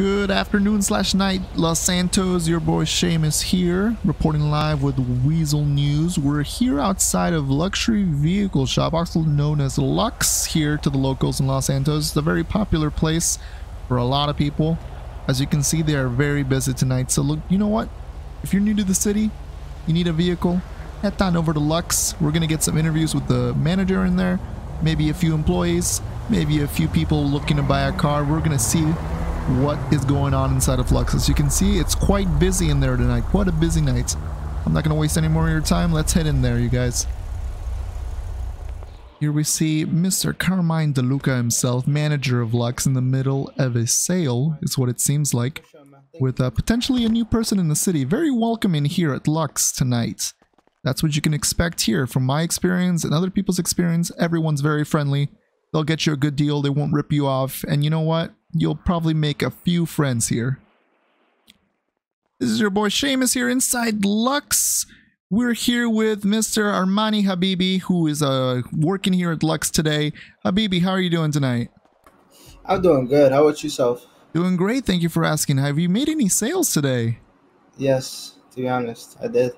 Good afternoon slash night, Los Santos. Your boy Seamus here, reporting live with Weazel News. We're here outside of Luxury Vehicle Shop, also known as Lux here to the locals in Los Santos. It's a very popular place for a lot of people. As you can see, they are very busy tonight. So look, you know what? If you're new to the city, you need a vehicle, head on over to Lux. We're going to get some interviews with the manager in there, maybe a few employees, maybe a few people looking to buy a car. We're going to see what is going on inside of Lux. As you can see, it's quite busy in there tonight. What a busy night. I'm not going to waste any more of your time. Let's head in there, you guys. Here we see Mr. Carmine DeLuca himself, manager of Lux, in the middle of a sale, is what it seems like, with uh, potentially a new person in the city. Very welcoming here at Lux tonight. That's what you can expect here. From my experience and other people's experience, everyone's very friendly. They'll get you a good deal, they won't rip you off, and you know what? You'll probably make a few friends here. This is your boy Seamus here inside Lux. We're here with Mr. Armani Habibi, who is uh, working here at Lux today. Habibi, how are you doing tonight? I'm doing good. How about yourself? Doing great, thank you for asking. Have you made any sales today? Yes, to be honest, I did.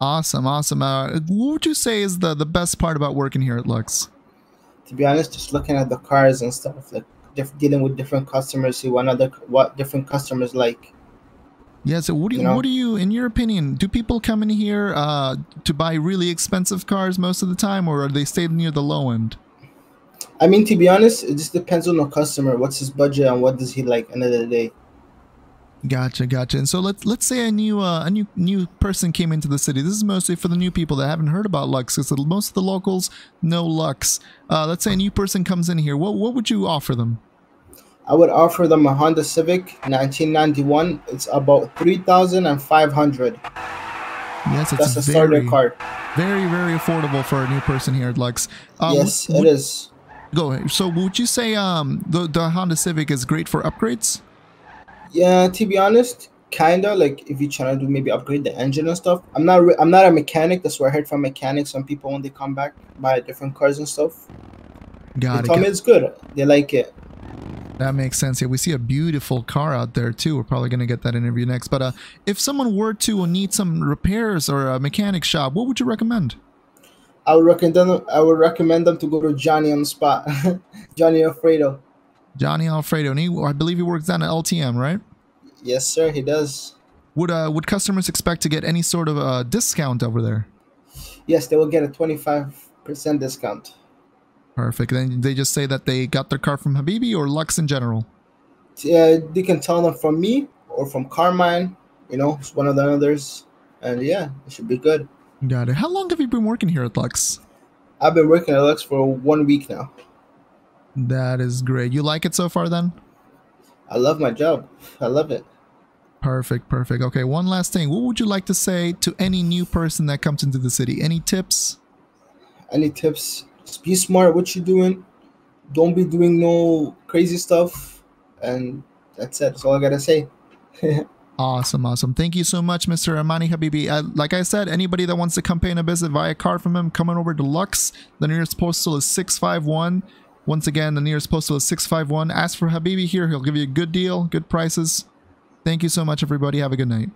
Awesome, awesome. Uh, what would you say is the, the best part about working here at Lux? To be honest, just looking at the cars and stuff, like dealing with different customers, see what other what different customers like. Yeah, so what do you, You know? what do you, in your opinion, do people come in here uh, to buy really expensive cars most of the time, or are they staying near the low end? I mean, to be honest, it just depends on the customer. What's his budget and what does he like? End of the day. Gotcha, gotcha. And so let's let's say a new uh, a new new person came into the city. This is mostly for the new people that haven't heard about Lux, because most of the locals know Lux. Uh, let's say a new person comes in here. What what would you offer them? I would offer them a Honda Civic 1991. It's about three thousand and five hundred. Yes, it's That's a starter car. very very affordable for a new person here at Lux. Uh, yes, would- it is. Go ahead. So would you say um the the Honda Civic is great for upgrades? Yeah, to be honest, kinda like if you're trying to do maybe upgrade the engine and stuff. I'm not re- I'm not a mechanic. That's what I heard from mechanics. Some people when they come back buy different cars and stuff. Got they it. tell it's good. They like it. That makes sense. Yeah, we see a beautiful car out there too. We're probably going to get that interview next. But uh, if someone were to need some repairs or a mechanic shop, what would you recommend? I would recommend them. I would recommend them to go to Johnny on the spot, Johnny Alfredo. Johnny Alfredo, and he, I believe he works down at LTM, right? Yes, sir. He does. Would uh, would customers expect to get any sort of uh, discount over there? Yes, they will get a twenty five percent discount. Perfect. Then they just say that they got their car from Habibi or Lux in general. Yeah, they can tell them from me or from Carmine. You know, it's one of the others, and yeah, it should be good. Got it. How long have you been working here at Lux? I've been working at Lux for one week now. That is great. You like it so far then? I love my job. I love it. Perfect, perfect. Okay, one last thing. What would you like to say to any new person that comes into the city? Any tips? Any tips? Just be smart. What you're doing? Don't be doing no crazy stuff. And that's it. That's all I gotta say. Awesome, awesome. Thank you so much, Mr. Amani Habibi. Uh, like I said, anybody that wants to come pay in a visit, via car from him, coming over to Lux. The nearest postal is 651. Once again, the nearest postal is 651. Ask for Habibi here. He'll give you a good deal, good prices. Thank you so much, everybody. Have a good night.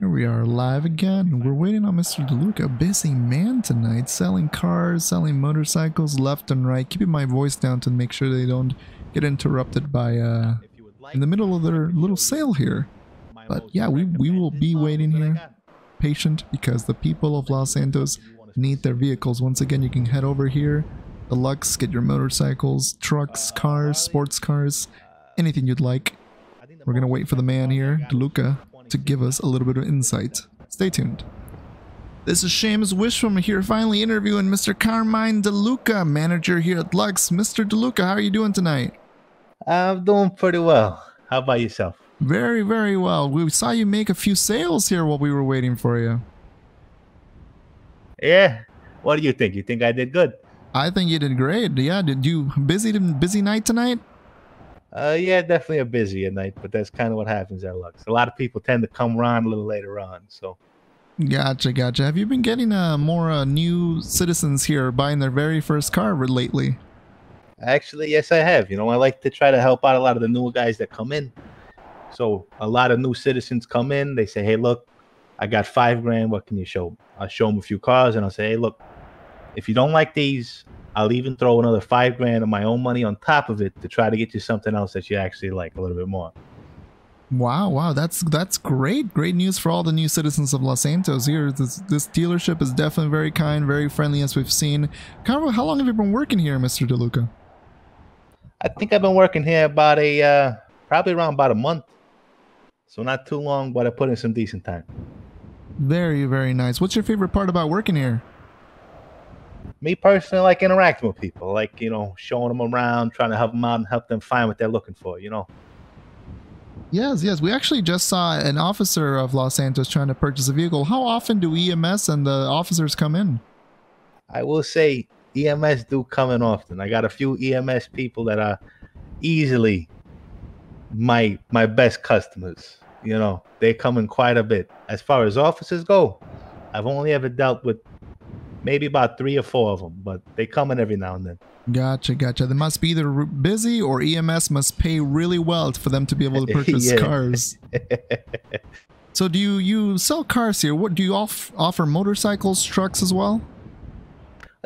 Here we are live again. We're waiting on Mr. DeLuca. A busy man tonight, selling cars, selling motorcycles left and right. Keeping my voice down to make sure they don't get interrupted by uh in the middle of their little sale here. But yeah, we, we will be waiting here, patient, because the people of Los Santos need their vehicles. Once again, you can head over here, the Lux, get your motorcycles, trucks, cars, sports cars, anything you'd like. We're gonna wait for the man here, DeLuca, to give us a little bit of insight. Stay tuned. This is Seamus Wishfrom here, finally interviewing Mr. Carmine DeLuca, manager here at Lux. Mr. DeLuca, how are you doing tonight? I'm doing pretty well. How about yourself? Very, very well. We saw you make a few sales here while we were waiting for you. Yeah. What do you think? You think I did good? I think you did great. Yeah, did you busy busy night tonight? Uh, yeah, definitely a busy night, but that's kind of what happens at Lux. A lot of people tend to come around a little later on. So, Gotcha, gotcha. Have you been getting uh, more uh, new citizens here buying their very first car lately? Actually, yes, I have. You know, I like to try to help out a lot of the newer guys that come in. So a lot of new citizens come in. They say, "Hey, look, I got five grand. What can you show?" I'll show them a few cars, and I'll say, "Hey, look, if you don't like these, I'll even throw another five grand of my own money on top of it to try to get you something else that you actually like a little bit more." Wow, wow, that's that's great. Great news for all the new citizens of Los Santos here. This this dealership is definitely very kind, very friendly as we've seen. Carlo, how long have you been working here, Mr. DeLuca? I think I've been working here about a uh, probably around about a month. So not too long, but I put in some decent time. Very, very nice. What's your favorite part about working here? Me personally, like interacting with people, like you know, showing them around, trying to help them out and help them find what they're looking for. You know. Yes, yes. We actually just saw an officer of Los Santos trying to purchase a vehicle. How often do EMS and the officers come in? I will say EMS do come in often. I got a few EMS people that are easily my my best customers. You know, they come in quite a bit. As far as officers go, I've only ever dealt with maybe about three or four of them, but they come in every now and then. Gotcha, gotcha. They must be either busy or EMS must pay really well for them to be able to purchase cars. so, do you you sell cars here? What do you off, offer? Motorcycles, trucks as well?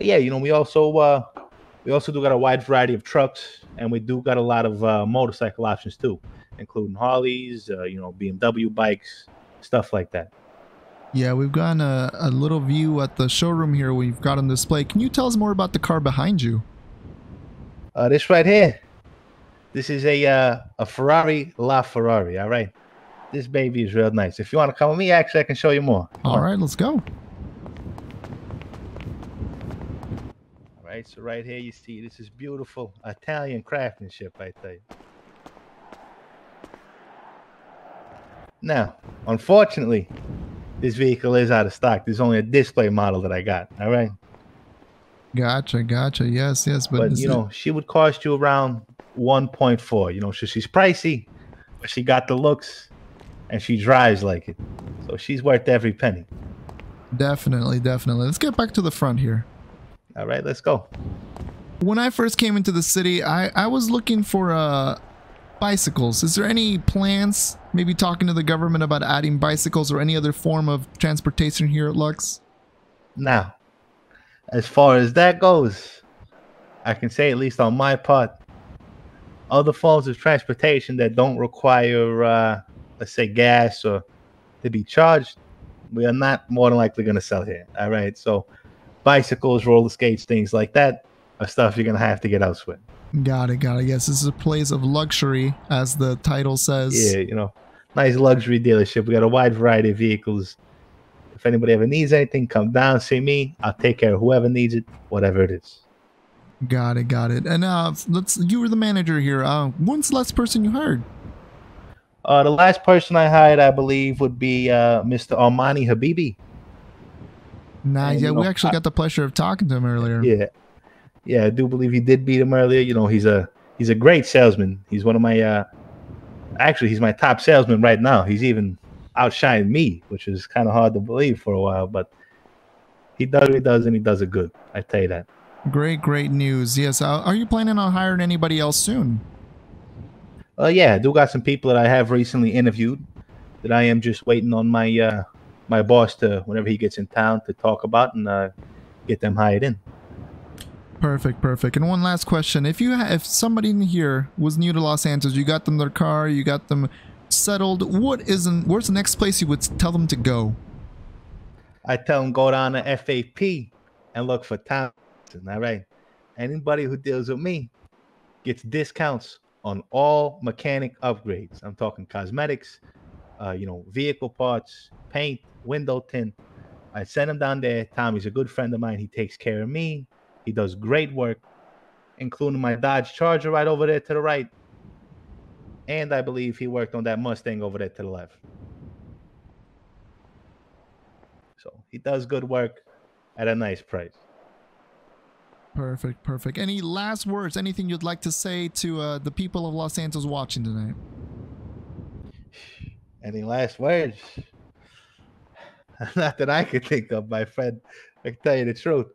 Yeah, you know, we also uh, we also do got a wide variety of trucks, and we do got a lot of uh, motorcycle options too, including Harleys, uh, you know, BMW bikes, stuff like that. Yeah, we've gotten a, a little view at the showroom here. We've got on display. Can you tell us more about the car behind you? Uh, this right here, this is a uh, a Ferrari La Ferrari. All right, this baby is real nice. If you want to come with me, actually, I can show you more. All right, let's go. All right, so right here you see this is beautiful Italian craftsmanship. I tell you. Now, unfortunately, this vehicle is out of stock. There's only a display model that I got. All right. Gotcha, gotcha. Yes, yes, but, but you know, she would cost you around 1.4. You know, so she's pricey, but she got the looks, and she drives like it, so she's worth every penny. Definitely, definitely. Let's get back to the front here. All right, let's go. When I first came into the city, I I was looking for uh bicycles. Is there any plans? Maybe talking to the government about adding bicycles or any other form of transportation here at Lux? Now, as far as that goes, I can say at least on my part, other forms of transportation that don't require, uh, let's say, gas or to be charged, we are not more than likely going to sell here. All right, so bicycles, roller skates, things like that are stuff you're going to have to get elsewhere. Got it, got it. Yes, this is a place of luxury, as the title says. Yeah, you know, nice luxury dealership. We got a wide variety of vehicles if anybody ever needs anything, come down, see me. I'll take care of whoever needs it, whatever it is. Got it, got it. And uh, let's. You were the manager here. Uh, when's the last person you hired? Uh, the last person I hired, I believe, would be uh, Mr. Armani Habibi. Nice. yeah, we actually I, got the pleasure of talking to him earlier. Yeah, yeah, I do believe he did beat him earlier. You know, he's a he's a great salesman. He's one of my uh, actually, he's my top salesman right now. He's even outshined me, which is kind of hard to believe for a while, but he does what he does and he does it good. I tell you that. Great, great news. Yes. Uh, are you planning on hiring anybody else soon? Uh, yeah, I do got some people that I have recently interviewed that I am just waiting on my uh, my boss to whenever he gets in town to talk about and uh, get them hired in. Perfect, perfect. And one last question: If you if somebody in here was new to Los Angeles, you got them their car, you got them settled, what isn't? Where's the next place you would tell them to go? I tell them go down to FAP and look for Thompson. All right. Anybody who deals with me gets discounts on all mechanic upgrades. I'm talking cosmetics, uh, you know, vehicle parts, paint, window tint. I send him down there. Tommy's a good friend of mine. He takes care of me. He does great work, including my Dodge Charger right over there to the right and I believe he worked on that Mustang over there to the left. So he does good work at a nice price. Perfect, perfect. Any last words? Anything you'd like to say to uh, the people of Los Santos watching tonight? Any last words? Not that I could think of, my friend. I can tell you the truth.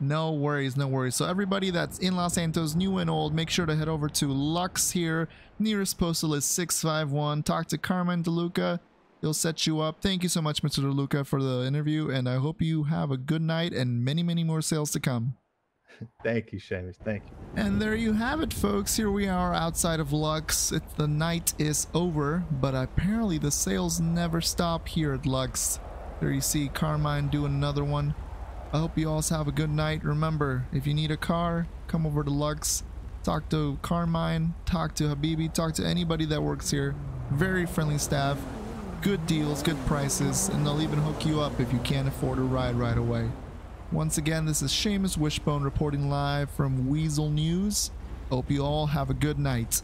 No worries, no worries. So everybody that's in Los Santos, new and old, make sure to head over to Lux here. Nearest postal is 651. Talk to Carmine DeLuca. He'll set you up. Thank you so much, Mr. DeLuca, for the interview, and I hope you have a good night and many, many more sales to come. Thank you, Seamus. Thank you. And there you have it, folks. Here we are outside of Lux. It's, the night is over, but apparently the sales never stop here at Lux. There you see Carmine doing another one. I hope you all have a good night. Remember, if you need a car, come over to Lux. Talk to Carmine, talk to Habibi, talk to anybody that works here. Very friendly staff, good deals, good prices, and they'll even hook you up if you can't afford a ride right away. Once again, this is Seamus Wishbone reporting live from Weazel News. Hope you all have a good night.